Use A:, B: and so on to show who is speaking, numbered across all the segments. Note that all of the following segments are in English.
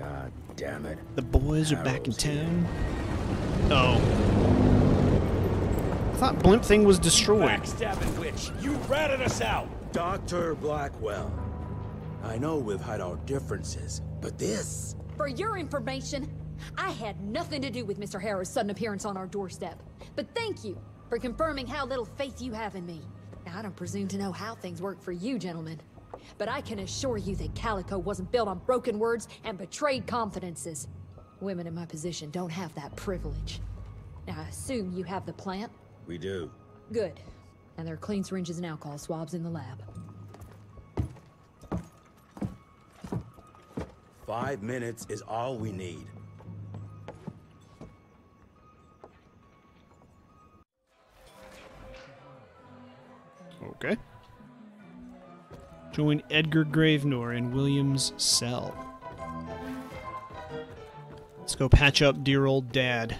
A: God damn it.
B: The boys are back in
A: Harrow's here.
B: town. Oh. I thought Blimp thing was destroyed.
C: Backstabbing witch, you ratted us out.
A: Dr. Blackwell. I know we've had our differences, but this.
D: For your information, I had nothing to do with Mr. Harrow's sudden appearance on our doorstep. But thank you for confirming how little faith you have in me. Now, I don't presume to know how things work for you, gentlemen. But I can assure you that Calico wasn't built on broken words and betrayed confidences. Women in my position don't have that privilege. Now, I assume you have the plant?
A: We do.
D: Good. And there are clean syringes and alcohol swabs in the lab.
A: Five minutes is all we need.
B: Okay. Join Edgar Gravenor in William's cell. Let's go patch up dear old dad.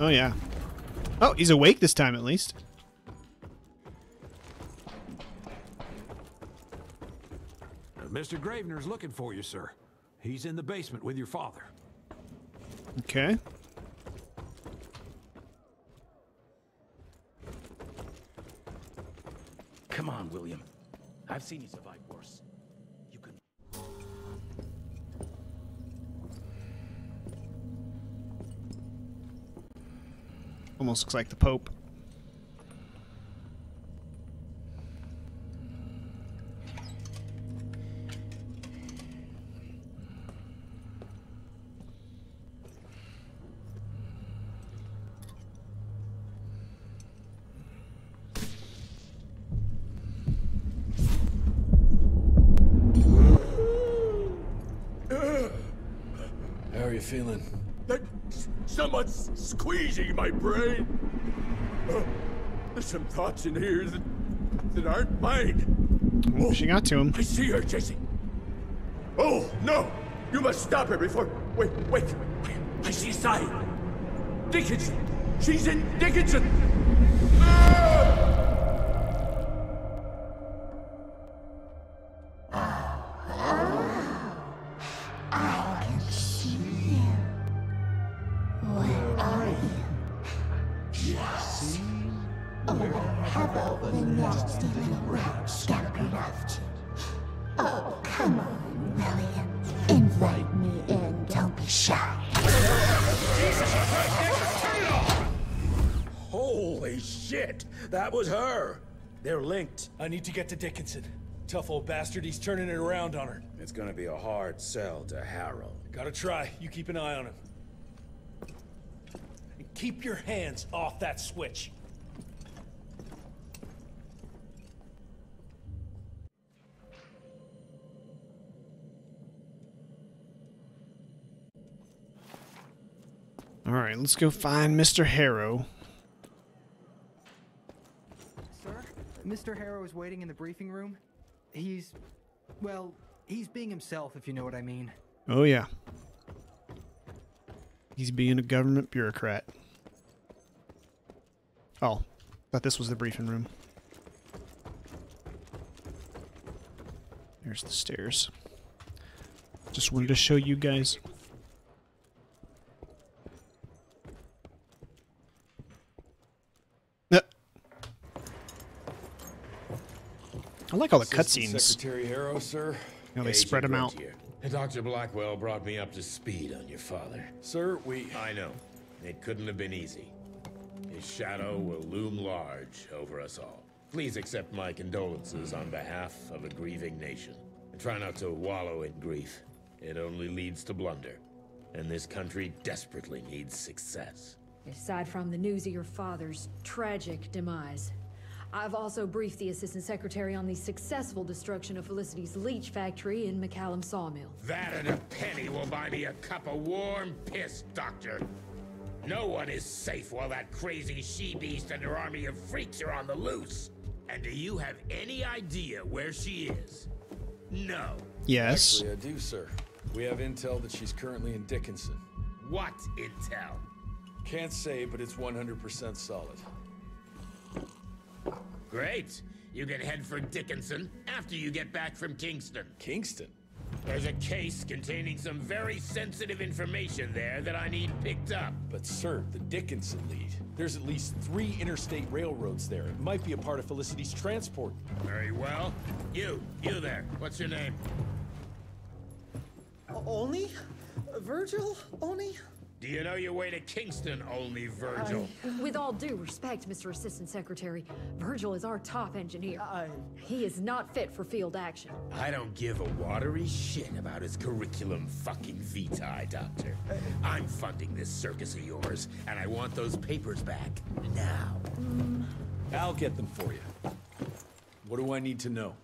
B: Oh, yeah. Oh, he's awake this time at least.
C: Uh, Mr. Gravener's looking for you, sir. He's in the basement with your father.
B: Okay.
A: Come on, William. I've seen you survive worse. You can.
B: Almost looks like the Pope.
E: How are you feeling?
F: Someone's squeezing my brain. Oh, there's some thoughts in here that, that aren't mine.
B: Ooh, she got to him.
F: I see her, Jesse. Oh, no! You must stop her before. Wait, wait. I see a sign. Dickinson. She's in Dickinson.
A: Holy shit! That was her! They're linked.
E: I need to get to Dickinson. Tough old bastard, he's turning it around on her.
A: It's gonna be a hard sell to Harrow.
E: Gotta try. You keep an eye on him. And keep your hands off that switch.
B: All right, let's go find Mr. Harrow.
G: Mr. Harrow is waiting in the briefing room. He's, well, he's being himself, if you know what I mean.
B: Oh, yeah. He's being a government bureaucrat. Oh, thought this was the briefing room. There's the stairs. Just wanted to show you guys. I like all the cutscenes.
E: Secretary Harrow, sir.
B: You know, they spread them out.
H: Dr. Blackwell brought me up to speed on your father.
E: Sir, we.
H: I know. It couldn't have been easy. His shadow will loom large over us all. Please accept my condolences on behalf of a grieving nation. And try not to wallow in grief. It only leads to blunder. And this country desperately needs success.
D: Aside from the news of your father's tragic demise, I've also briefed the Assistant Secretary on the successful destruction of Felicity's leech factory in McCallum Sawmill.
H: That and a penny will buy me a cup of warm piss, Doctor. No one is safe while that crazy she-beast and her army of freaks are on the loose. And do you have any idea where she is? No.
B: Yes.
E: Actually, I do, sir. We have intel that she's currently in Dickinson.
H: What intel?
E: Can't say, but it's 100% solid.
H: Great. You can head for Dickinson after you get back from Kingston.
E: Kingston?
H: There's a case containing some very sensitive information there that I need picked up.
E: But sir, the Dickinson lead. There's at least three interstate railroads there. It might be a part of Felicity's transport.
H: Very well. You, you there. What's your name?
I: Only? Virgil? Only?
H: Do you know your way to Kingston, only Virgil?
D: With all due respect, Mr. Assistant Secretary, Virgil is our top engineer.
I: I...
D: He is not fit for field action.
H: I don't give a watery shit about his curriculum fucking vitae, Doctor. I'm funding this circus of yours, and I want those papers back now.
E: I'll get them for you. What do I need to know?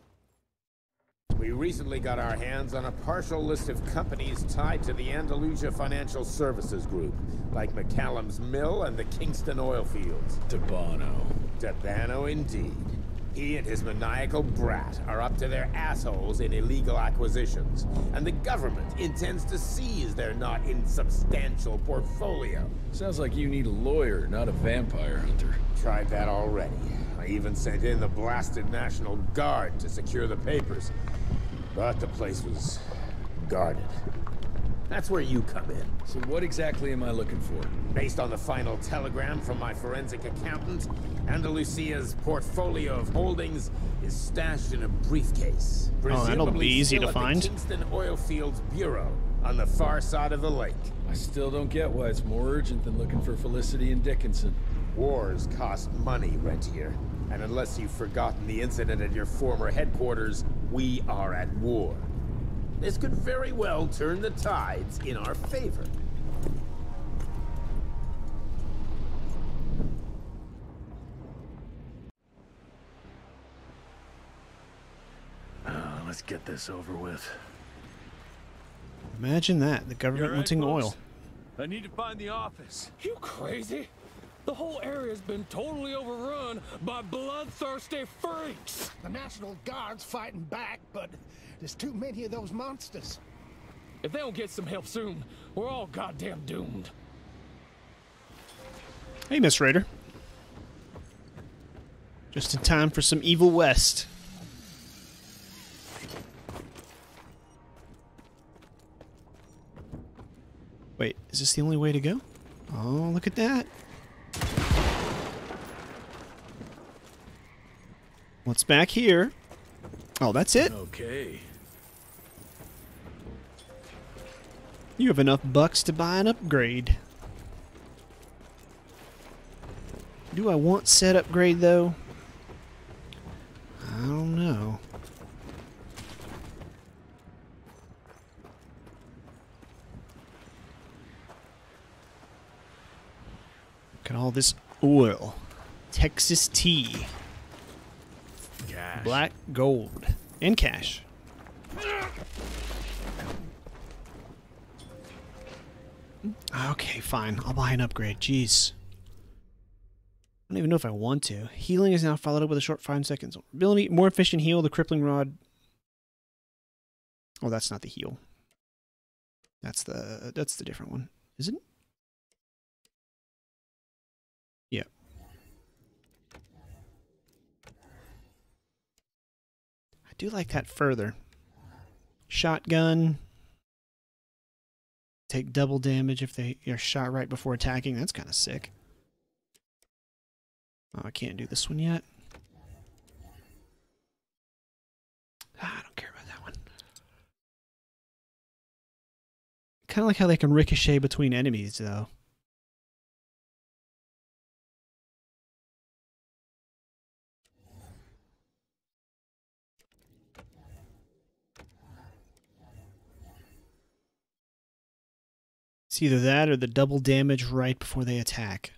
H: We recently got our hands on a partial list of companies tied to the Andalusia Financial Services Group, like McCallum's Mill and the Kingston oil fields.
E: Debano.
H: Debano indeed. He and his maniacal brat are up to their assholes in illegal acquisitions, and the government intends to seize their not insubstantial portfolio.
E: Sounds like you need a lawyer, not a vampire hunter.
H: Tried that already. I even sent in the blasted National Guard to secure the papers. But the place was guarded. That's where you come in.
E: So what exactly am I looking for?
H: Based on the final telegram from my forensic accountant, Andalusia's portfolio of holdings is stashed in a briefcase.
B: Oh, that'll be easy
H: still
B: to
H: at the
B: find.
H: Kingston Oilfields Bureau on the far side of the lake.
E: I still don't get why it's more urgent than looking for Felicity and Dickinson.
H: Wars cost money, Rentier. And unless you've forgotten the incident at your former headquarters, we are at war. This could very well turn the tides in our favor.
F: Uh, let's get this over with.
B: Imagine that. The government wanting oil.
J: I need to find the office. You crazy? The whole area's been totally overrun by bloodthirsty freaks.
K: The National Guard's fighting back, but there's too many of those monsters.
J: If they don't get some help soon, we're all goddamn doomed.
B: Hey, Miss Raider. Just in time for some Evil West. Wait, is this the only way to go? Oh, look at that. What's back here? Oh, that's it?
E: Okay.
B: You have enough bucks to buy an upgrade. Do I want set upgrade though? I don't know. Look at all this oil. Texas tea.
F: Cash.
B: Black gold. And cash. Okay, fine. I'll buy an upgrade. Jeez. I don't even know if I want to. Healing is now followed up with a short five seconds. Ability, more efficient heal, the crippling rod. Oh, that's not the heal. That's the that's the different one. Is it? Yeah. I do like that further. Shotgun. Take double damage if they are shot right before attacking. That's kind of sick. Oh, I can't do this one yet. Ah, I don't care about that one. Kind of like how they can ricochet between enemies, though. It's either that or the double damage right before they attack.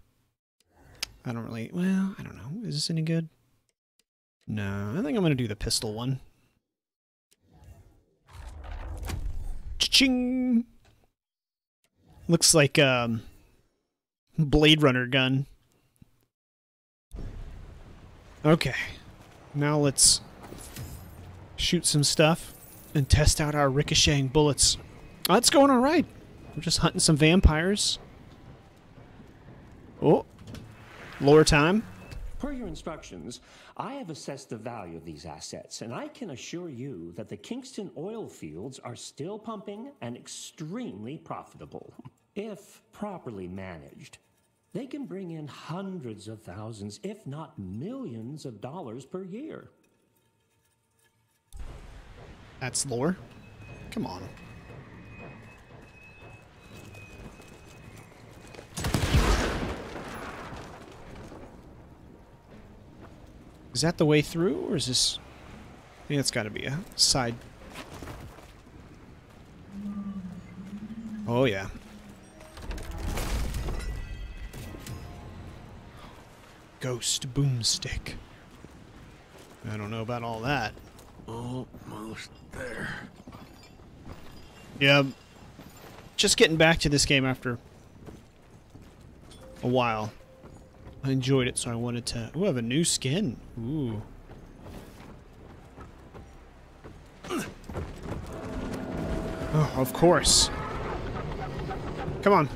B: I don't really. Well, I don't know. Is this any good? No, I think I'm going to do the pistol one. Ching! Looks like um Blade Runner gun. Okay. Now let's shoot some stuff and test out our ricocheting bullets. That's going all right. We're just hunting some vampires. Oh, lore time.
L: Per your instructions, I have assessed the value of these assets, and I can assure you that the Kingston oil fields are still pumping and extremely profitable. If properly managed, they can bring in hundreds of thousands, if not millions of dollars per year.
B: That's lore. Come on. Is that the way through, or is this... I think that's got to be a side... Oh, yeah. Ghost boomstick. I don't know about all that.
E: Almost there.
B: Yeah. Just getting back to this game after a while. I enjoyed it, so I wanted to... Ooh, I have a new skin. Ooh. Oh, of course. Come on.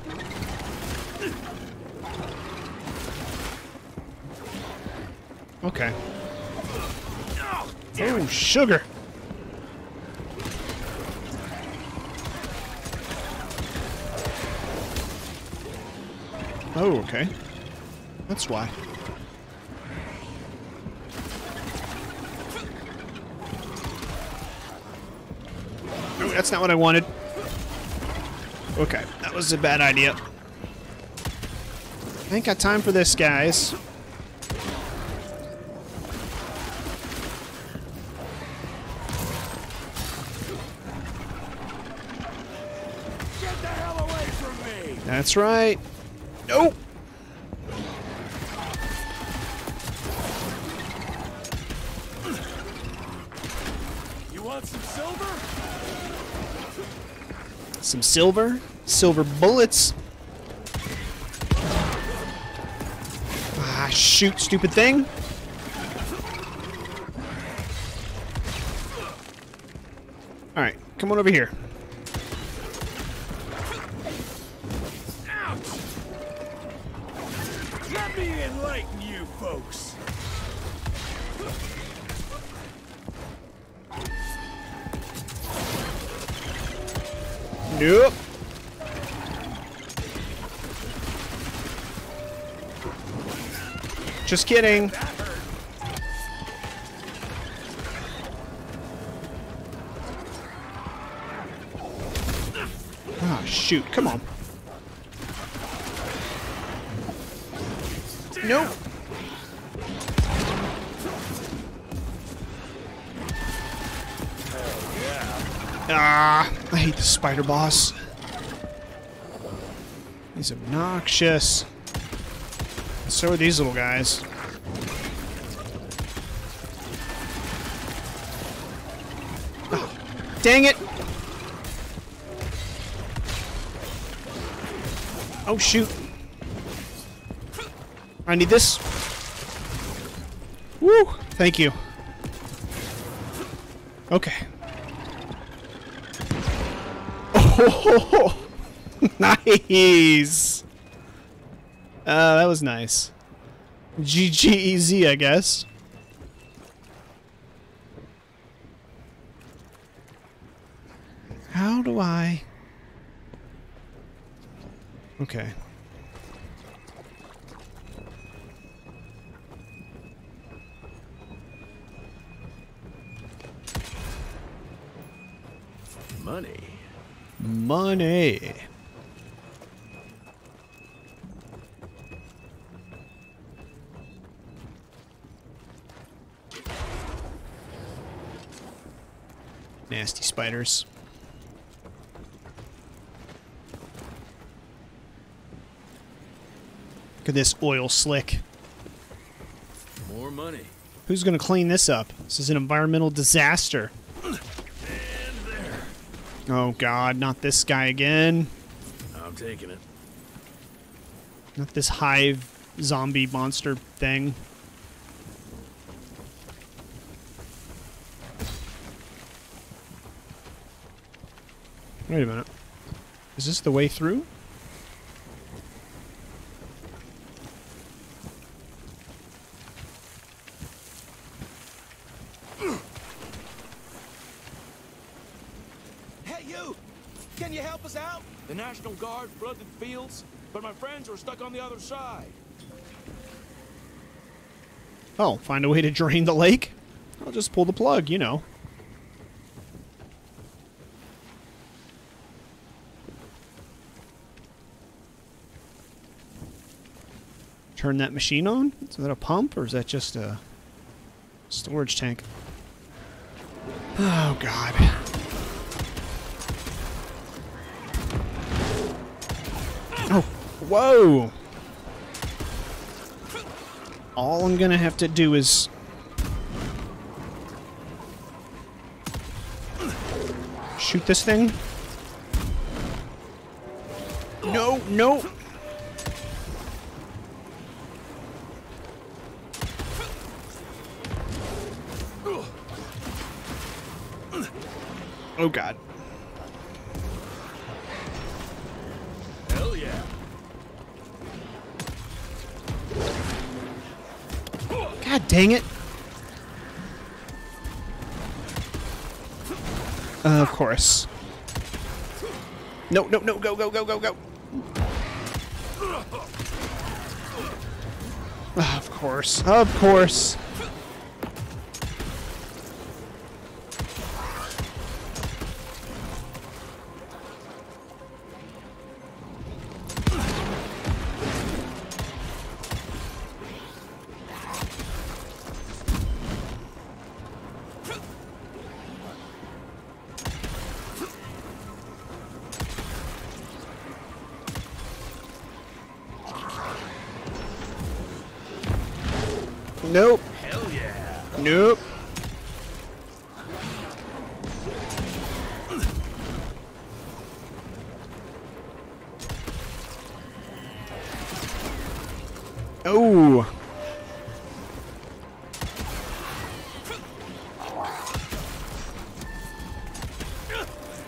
B: Okay. Oh, sugar. Oh, okay. That's why. No, that's not what I wanted. Okay, that was a bad idea. I ain't got time for this, guys.
E: Get the hell away from me!
B: That's right. Nope.
E: Some silver.
B: Silver bullets. Ah, shoot, stupid thing. Alright, come on over here. Nope. Just kidding. Ah, shoot. Come on. Nope. Ah, I hate the spider boss. He's obnoxious. So are these little guys. Ah, dang it! Oh shoot. I need this. Woo! Thank you. Okay. Oh, nice. Uh, that was nice. GGEZ, I guess.
E: Money.
B: Nasty spiders. Look at this oil slick.
E: More money.
B: Who's going to clean this up? This is an environmental disaster. Oh god, not this guy again.
E: I'm taking it.
B: Not this hive zombie monster thing. Wait a minute. Is this the way through?
F: Can you help us out? The National Guard but my friends are stuck on the other side.
B: Oh, find a way to drain the lake? I'll just pull the plug, you know. Turn that machine on? Is that a pump or is that just a storage tank? Oh, God. Whoa! All I'm gonna have to do is... Shoot this thing? No, no! Oh god. Dang it. Uh, of course. No, no, no, go, go, go, go, go. Ah, of course, of course.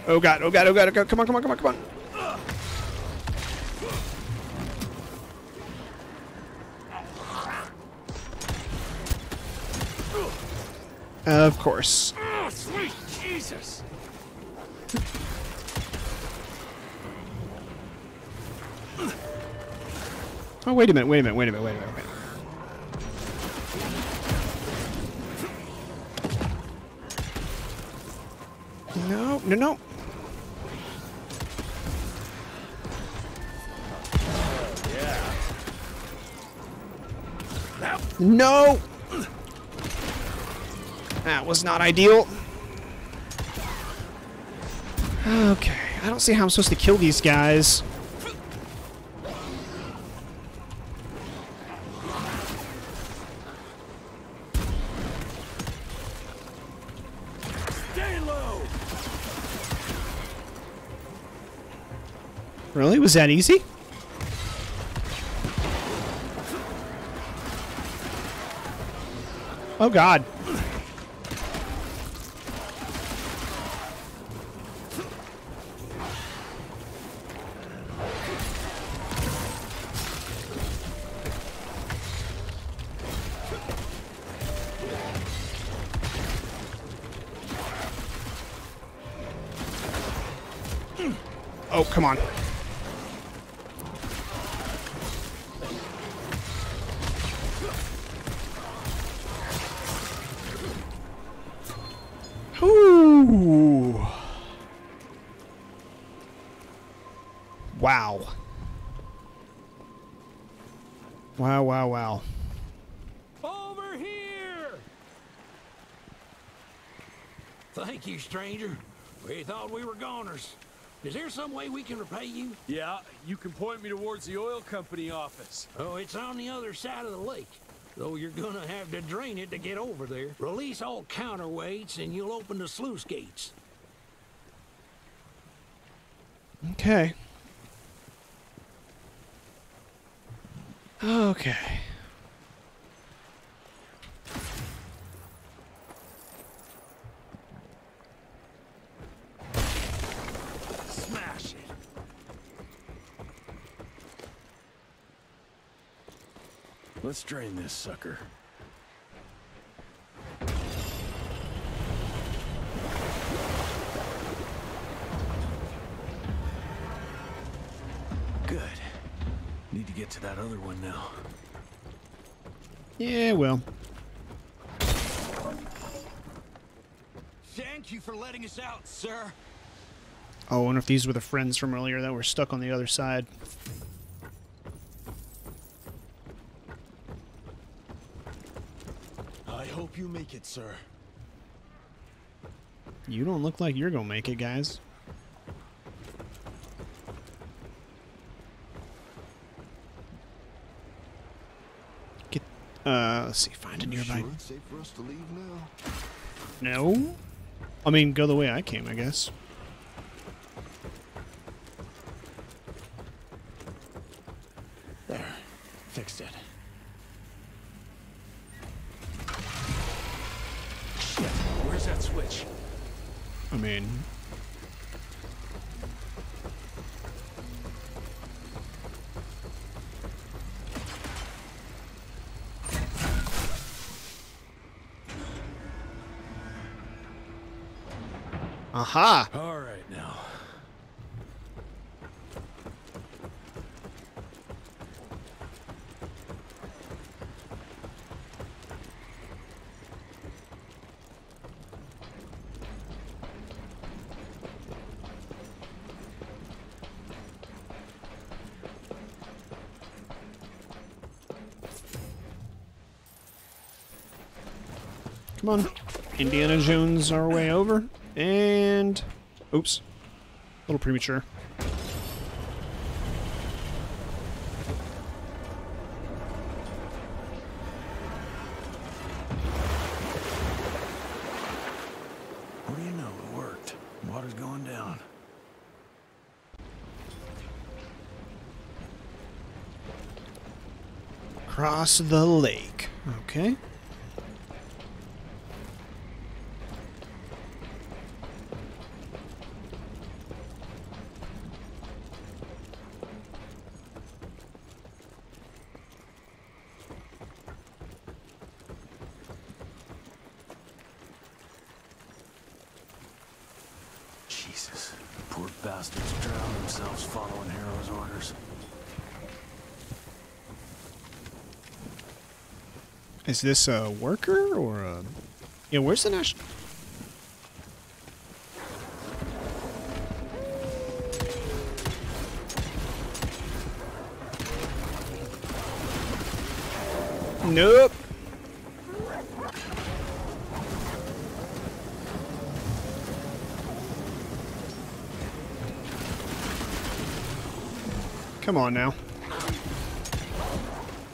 B: Oh god, oh god, oh god, oh god, come on, come on, come on, come on. Of course.
F: Oh, sweet Jesus.
B: Oh, wait a minute, wait a minute, wait a minute, wait a minute, wait a minute. No, no, no. No! That was not ideal. Okay, I don't see how I'm supposed to kill these guys. Really? Was that easy? Oh god. Wow, wow, wow.
C: Over here! Thank you, stranger. We thought we were goners. Is there some way we can repay you?
E: Yeah, you can point me towards the oil company office.
C: Oh, it's on the other side of the lake. Though you're gonna have to drain it to get over there. Release all counterweights and you'll open the sluice gates.
B: Okay. Okay.
F: Smash it.
E: Let's drain this sucker.
J: Get to that other one now.
B: Yeah, well.
M: Thank you for letting us out, sir.
B: Oh, I wonder if these were the friends from earlier that were stuck on the other side.
J: I hope you make it, sir.
B: You don't look like you're gonna make it, guys. Uh, let's see, find a nearby.
N: Sure it's safe for us to leave now?
B: No? I mean, go the way I came, I guess.
J: There. Fixed it. Shit. Where's that switch?
B: I mean, aha!
J: All right now.
B: Come on. Our way over. And... Oops. A little premature.
J: What do you know? It worked. Water's going down.
B: Cross the lake. Okay. Is this a worker or a... Yeah, where's the national... Nope. Come on now.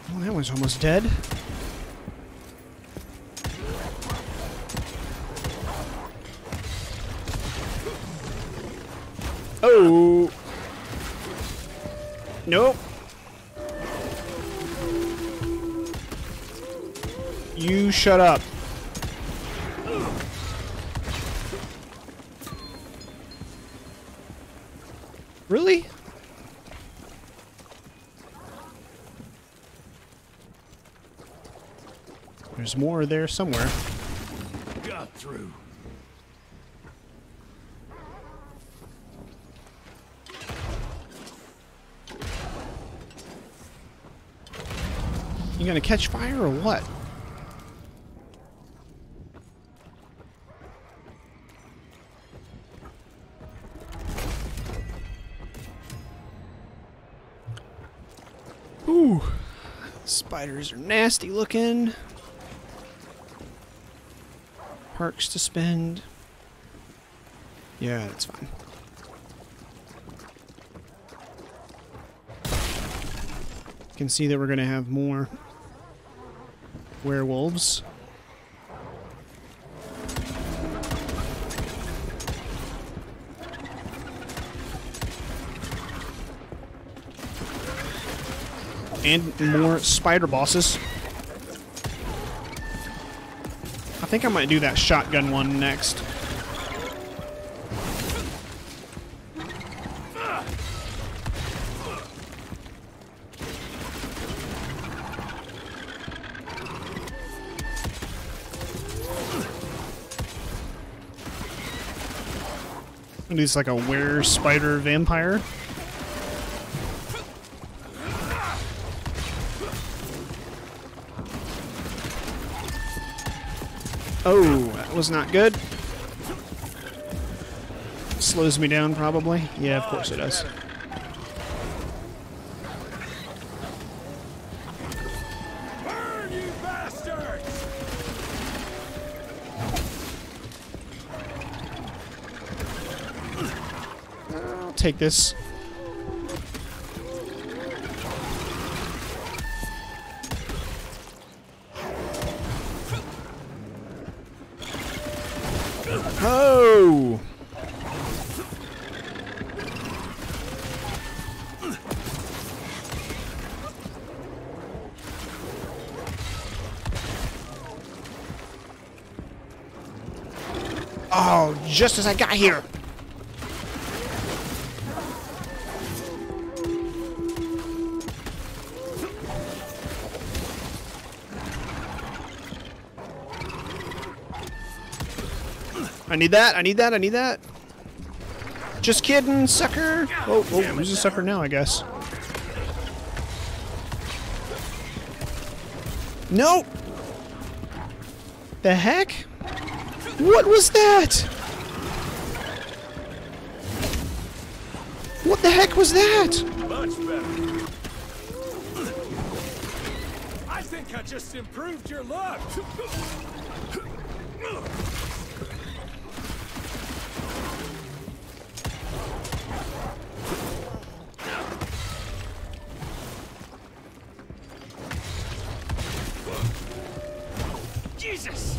B: Well, that one's almost dead. Shut up. Really? There's more there somewhere.
J: Got through.
B: You gonna catch fire or what? Spiders are nasty looking. Parks to spend. Yeah, that's fine. You can see that we're gonna have more werewolves. And more spider bosses. I think I might do that shotgun one next. He's like a were spider vampire. Oh, that was not good. Slows me down, probably. Yeah, of course it does. Take this. Just as I got here. I need that. I need that. I need that. Just kidding, sucker. Oh, oh who's a sucker now, I guess. Nope. The heck? What was that? The heck was that?
F: Much better. I think I just improved your luck. Jesus!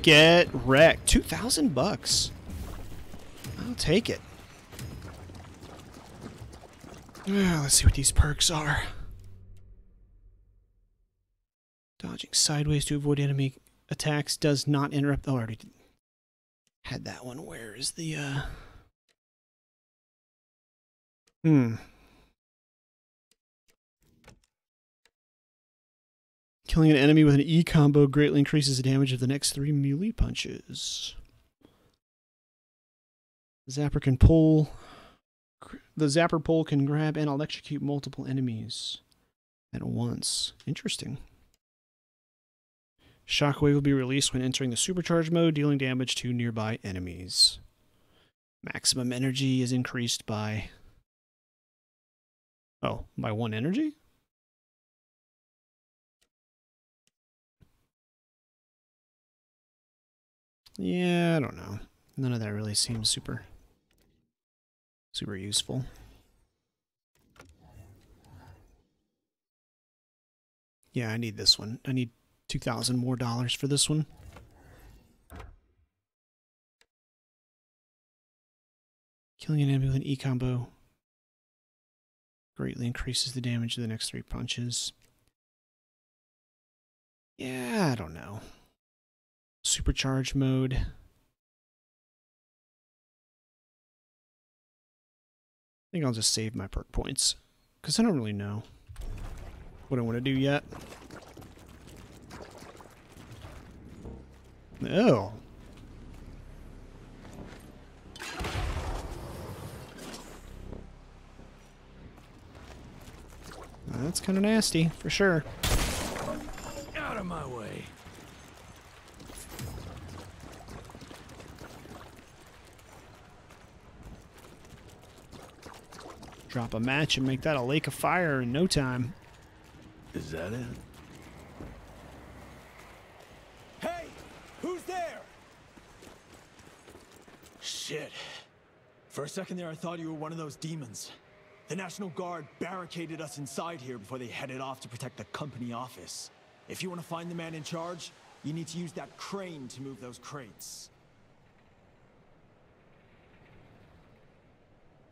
B: Get wrecked. 2,000 bucks. Take it. Let's see what these perks are. Dodging sideways to avoid enemy attacks does not interrupt. Oh, I already had that one. Where is the, uh. Hmm. Killing an enemy with an E combo greatly increases the damage of the next three melee punches. Zapper can pull. The zapper pole can grab and electrocute multiple enemies at once. Interesting. Shockwave will be released when entering the supercharge mode, dealing damage to nearby enemies. Maximum energy is increased by. Oh, by one energy? Yeah, I don't know. None of that really seems super super useful. Yeah, I need this one. I need 2000 more dollars for this one. Killing an enemy with an E combo greatly increases the damage of the next three punches. Yeah, I don't know. Supercharge mode. I think I'll just save my perk points. Because I don't really know what I want to do yet. Oh. That's kind of nasty, for sure.
C: Out of my way.
B: Drop a match and make that a lake of fire in no time.
A: Is that it?
F: Hey! Who's there?
O: Shit. For a second there, I thought you were one of those demons. The National Guard barricaded us inside here before they headed off to protect the company office. If you want to find the man in charge, you need to use that crane to move those crates.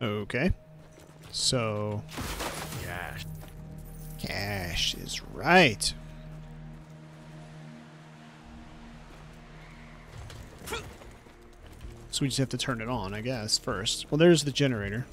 B: Okay. So.
A: Cash.
B: Cash is right. So we just have to turn it on, I guess, first. Well, there's the generator.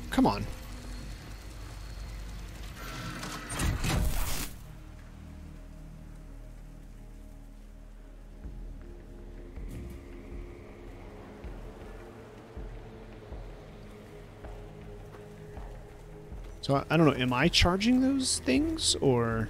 B: Oh, come on. So I, I don't know, am I charging those things or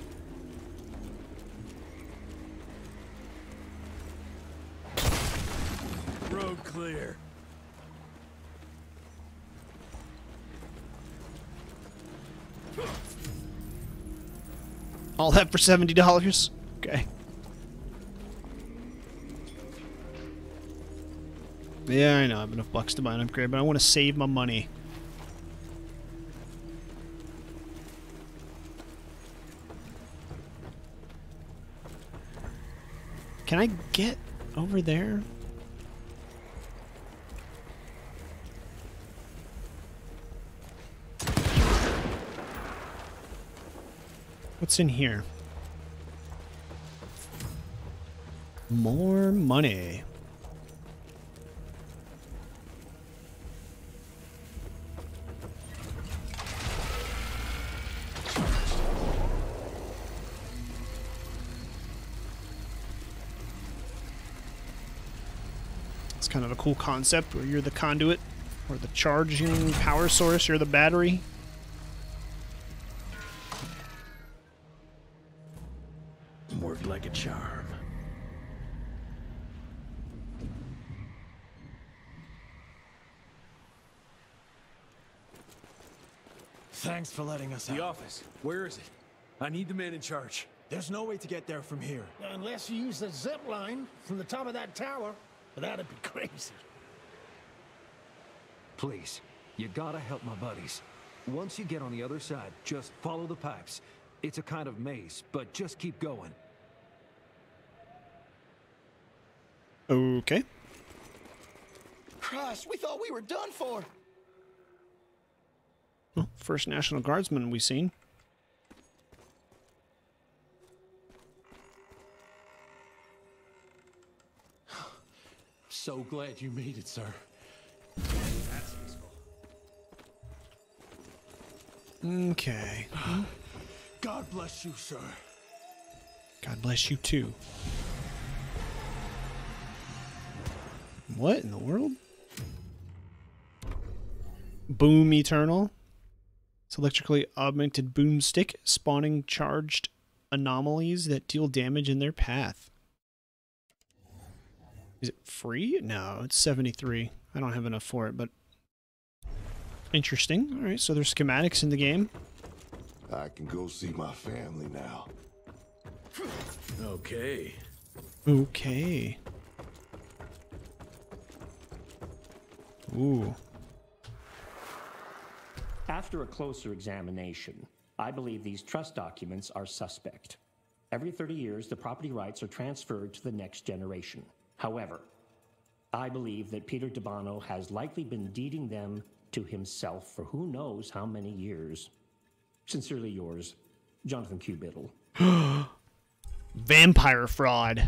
B: all that for $70? Okay. Yeah, I know. I have enough bucks to buy an upgrade, but I want to save my money. Can I get over there? What's in here? More money. It's kind of a cool concept where you're the conduit or the charging power source, you're the battery.
C: Thanks for letting us out.
E: The office. Where is it? I need the man in charge.
C: There's no way to get there from here.
K: Unless you use the zip line from the top of that tower. But that'd be crazy.
J: Please, you gotta help my buddies. Once you get on the other side, just follow the pipes. It's a kind of maze, but just keep going.
B: Okay.
P: Christ, we thought we were done for.
B: Well, first National Guardsman we've seen.
E: So glad you made it, sir.
B: Okay.
C: God bless you, sir.
B: God bless you too. What in the world? Boom Eternal. It's electrically augmented boomstick spawning charged anomalies that deal damage in their path. Is it free? No, it's 73. I don't have enough for it, but interesting. All right, so there's schematics in the game.
N: I can go see my family now.
Q: Okay.
B: Okay. Ooh.
L: After a closer examination, I believe these trust documents are suspect. Every 30 years, the property rights are transferred to the next generation. However, I believe that Peter DeBano has likely been deeding them to himself for who knows how many years. Sincerely yours, Jonathan Q. Biddle.
B: Vampire fraud.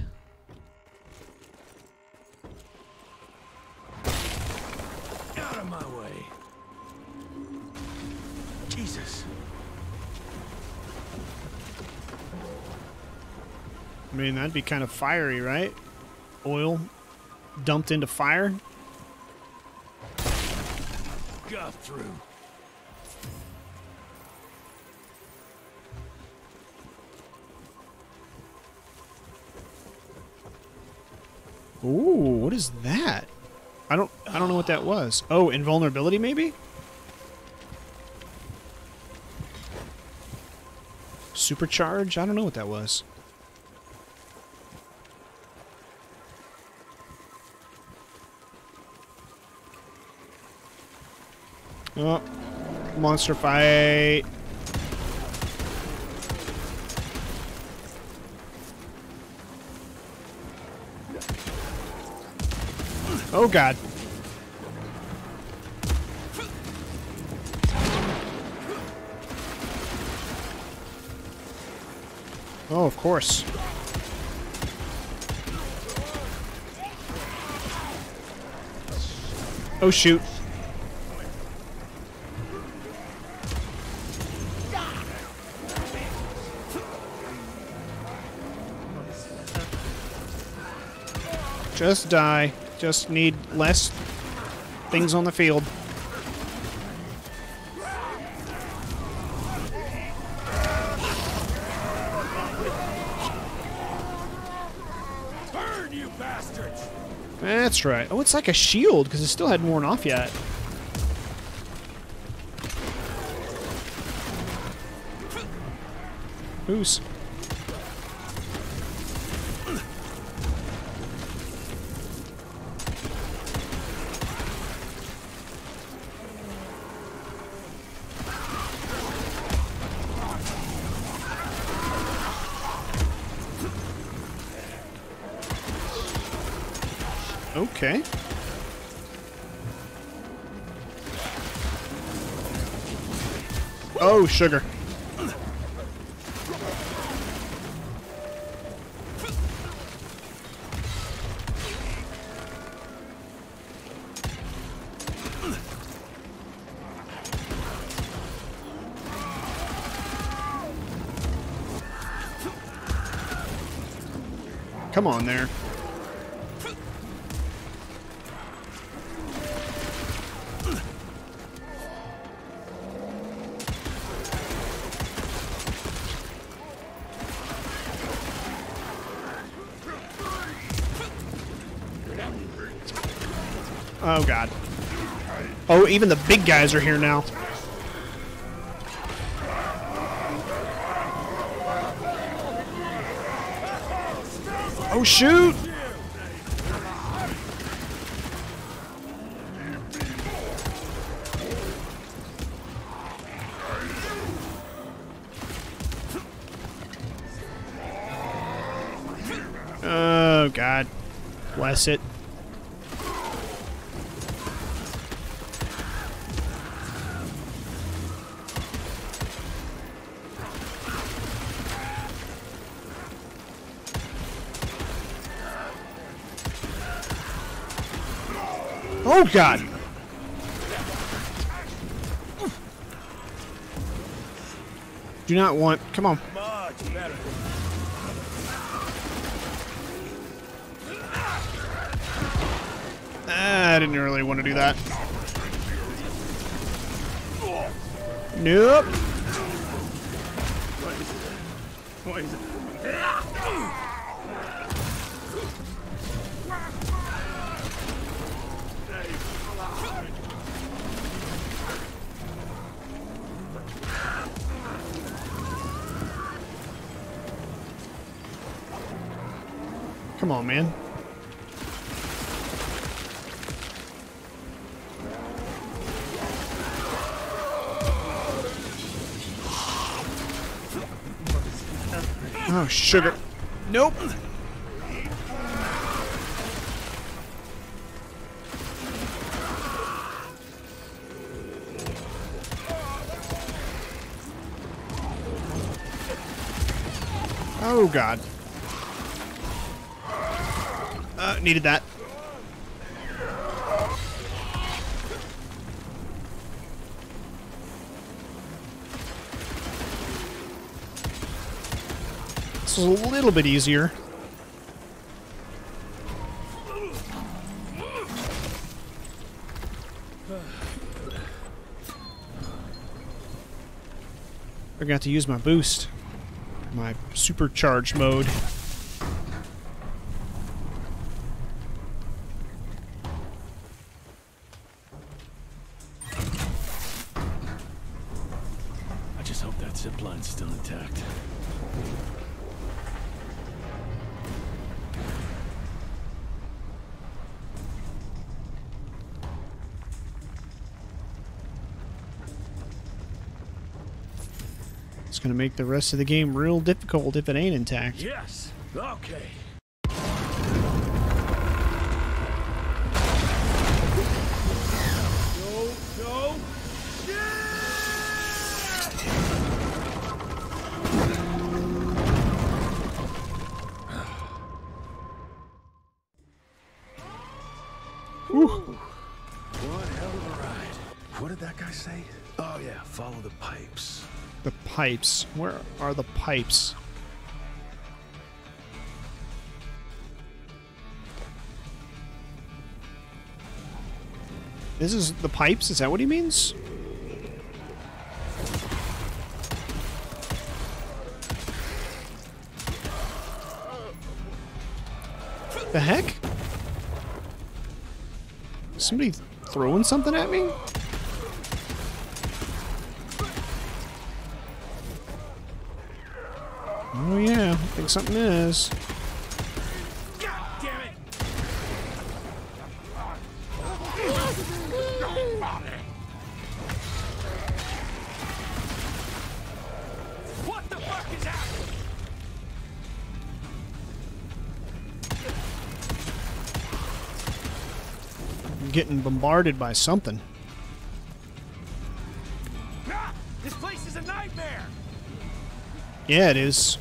B: I mean, that'd be kind of fiery, right? Oil dumped into fire.
Q: Got through.
B: Ooh, what is that? I don't I don't know what that was. Oh, invulnerability maybe? Supercharge? I don't know what that was. Oh, monster fight. Oh god. Oh, of course. Oh shoot. Just die. Just need less things on the field.
E: Burn, you bastards!
B: That's right. Oh, it's like a shield because it still hadn't worn off yet. Who's? Okay. Oh, sugar. Come on there. Even the big guys are here now. Oh shoot! Oh god! Do not want. Come on. Ah, I didn't really want to do that. Nope.
E: What is it?
B: Come on, man. Oh, sugar. Nope. Oh, God. Needed that. This is a little bit easier. I got to use my boost. My supercharged mode. The rest of the game real difficult if it ain't intact.
E: Yes. Okay.
F: pipes.
B: Where are the pipes? This is the pipes? Is that what he means? The heck? Somebody throwing something at me? I think something is.
C: What the fuck is happening?
B: I'm getting bombarded by something.
C: Ah, this place is a nightmare.
B: Yeah, it is.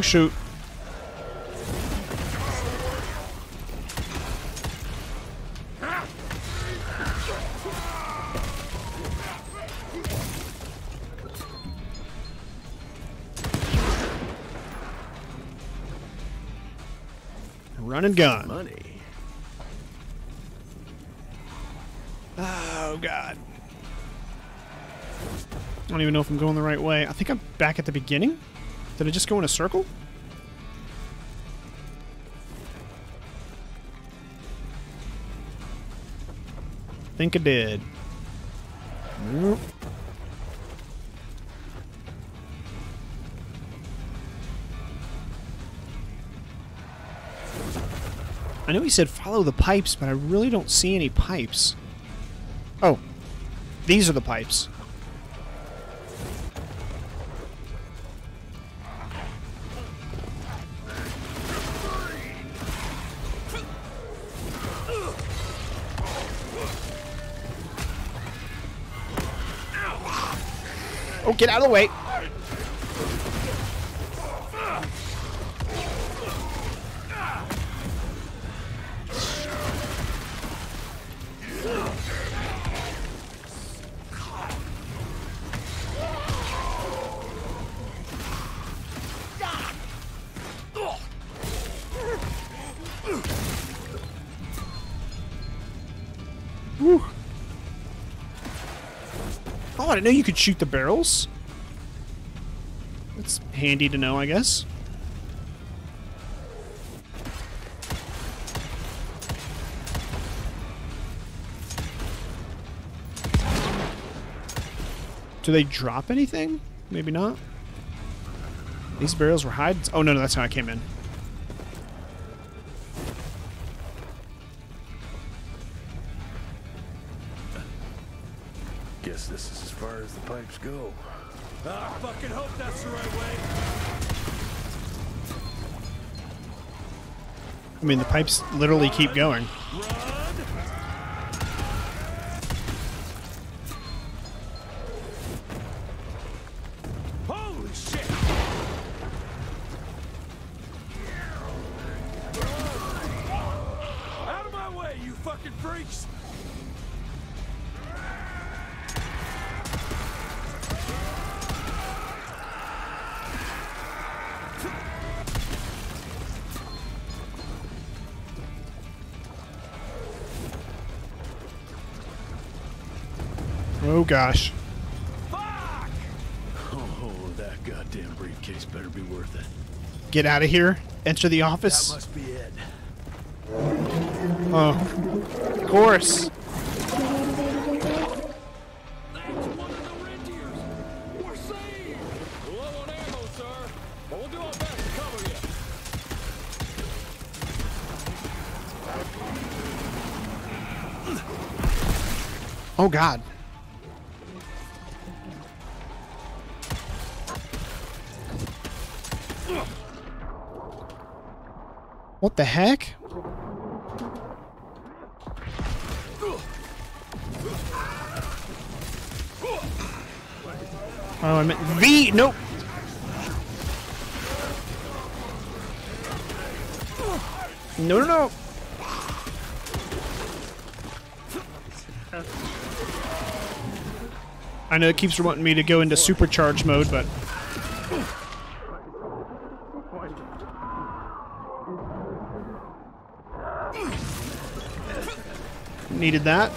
B: Oh shoot. Run and gun.
R: Money.
B: Oh god. I don't even know if I'm going the right way. I think I'm back at the beginning. Did I just go in a circle? think I did. Nope. I know he said follow the pipes, but I really don't see any pipes. Oh, these are the pipes. Get out of the way. Didn't know you could shoot the barrels. That's handy to know, I guess. Do they drop anything? Maybe not. These barrels were hiding. Oh, no, no, that's how I came in.
S: I
B: mean, the pipes literally keep going. Oh, gosh.
E: Oh, that goddamn briefcase better be worth it.
B: Get out of here. Enter the office.
E: That must be it.
B: Oh, of course.
C: We're saved!
B: What the heck? Oh, I meant the. Nope. No, no, no. I know it keeps wanting me to go into supercharge mode, but needed that.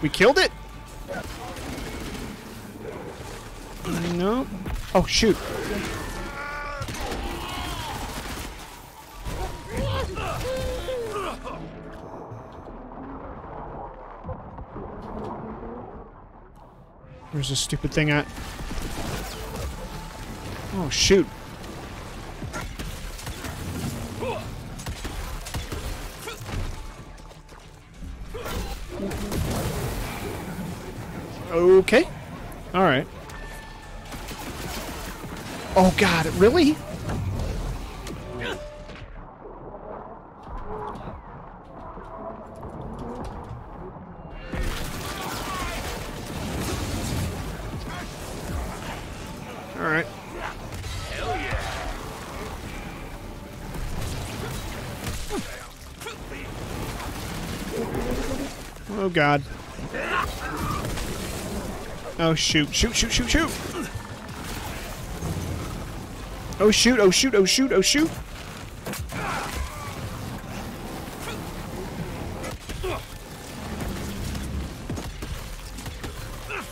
B: We killed it? No. Oh, shoot. Where's this stupid thing at? Oh, shoot. Really? Oh god. Oh shoot, shoot, shoot, shoot, shoot! Oh shoot, oh shoot, oh shoot, oh shoot!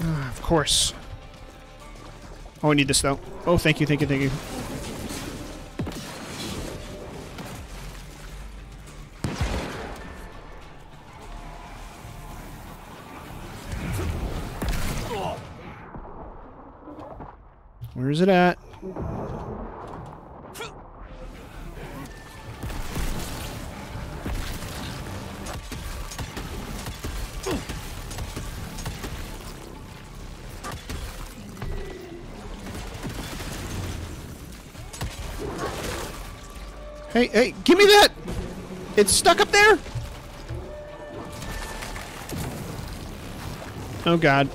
B: Ah, of course. Oh, I need this though. Oh, thank you, thank you, thank you. Where is it at? Hey, hey, give me that! It's stuck up there? Oh god.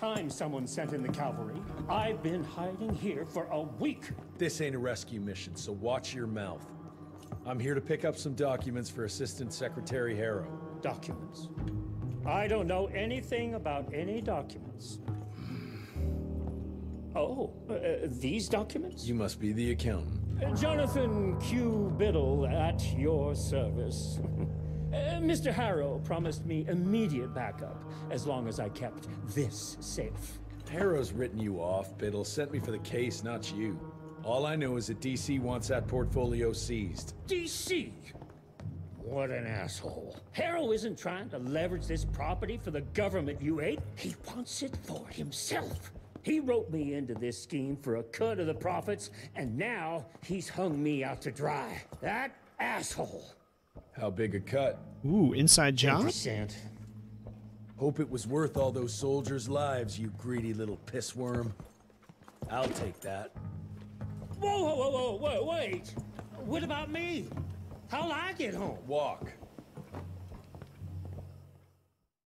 T: Time someone sent in the cavalry. I've been hiding here for a week.
E: This ain't a rescue mission, so watch your mouth. I'm here to pick up some documents for Assistant Secretary Harrow.
T: Documents? I don't know anything about any documents. Oh, uh, these documents?
E: You must be the accountant.
T: Uh, Jonathan Q. Biddle at your service. Uh, Mr. Harrow promised me immediate backup as long as I kept this safe.
E: Harrow's written you off, Biddle. Sent me for the case, not you. All I know is that DC wants that portfolio seized.
T: DC? What an asshole. Harrow isn't trying to leverage this property for the government you hate. He wants it for himself. He wrote me into this scheme for a cut of the profits, and now he's hung me out to dry. That asshole.
E: How big a cut?
B: Ooh, inside job?
T: 10%.
E: Hope it was worth all those soldiers' lives, you greedy little pissworm. I'll take that.
T: Whoa, whoa, whoa, whoa, wait, wait. What about me? How'll I get home?
E: Walk.